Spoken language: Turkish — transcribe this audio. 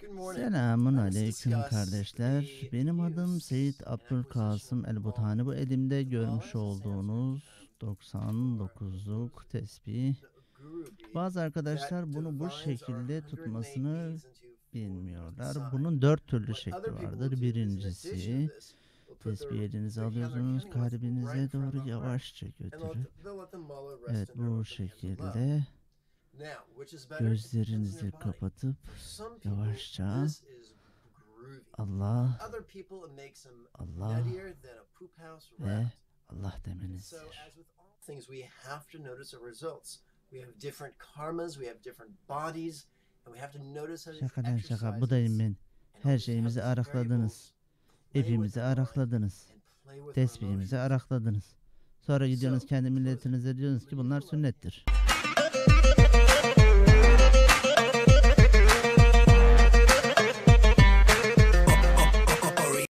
Selamun aleyküm kardeşler. Benim adım Seyit Abdülkasım Elbutani. Bu elimde görmüş olduğunuz 99'luk tesbih. Bazı arkadaşlar bunu bu şekilde tutmasını bilmiyorlar. Bunun dört türlü şekli vardır. Birincisi tesbih elinize alıyorsunuz kalbinize doğru yavaşça götürüp evet bu şekilde gözlerinizi kapatıp yavaşça Allah Allah ve Allah demenizdir. things we have to notice the results. We have different karmas, we have different bodies, and we have to notice how these Şaka buradayım ben. and Her şeyimizi arakladınız. mind arakladınız. Tesbihimizi arakladınız. Sonra gidiyorsunuz kendi milletinize diyorsunuz ki bunlar sünnettir.